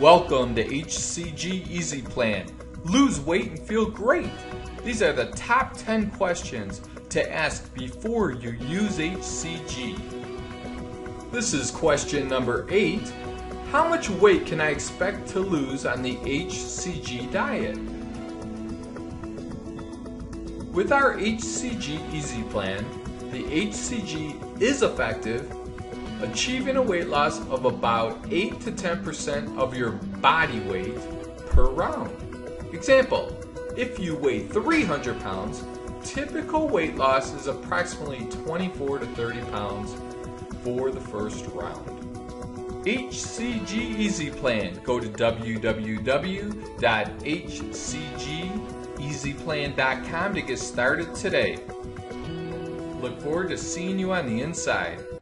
Welcome to HCG Easy Plan. Lose weight and feel great. These are the top 10 questions to ask before you use HCG. This is question number 8. How much weight can I expect to lose on the HCG diet? With our HCG Easy Plan, the HCG is effective achieving a weight loss of about 8 to 10% of your body weight per round. Example, if you weigh 300 pounds, typical weight loss is approximately 24 to 30 pounds for the first round. HCG Easy Plan. Go to www.hcgeasyplan.com to get started today. Look forward to seeing you on the inside.